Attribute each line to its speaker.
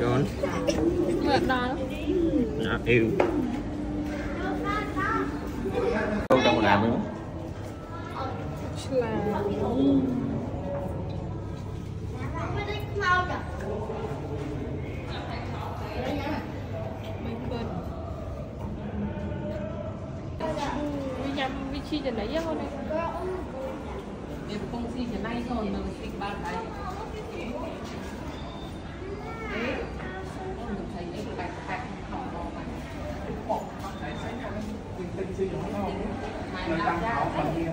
Speaker 1: đón
Speaker 2: đó. Yêu. Đâu trong làm nữa
Speaker 1: là mình bên vi nhâm vi chi trên đấy không này
Speaker 3: Em công ty cái này rồi mình mình ba cái. Đấy. Em mình thấy em bạch bạch không có bạch. Bọc không? Người phải phải. phần nhiều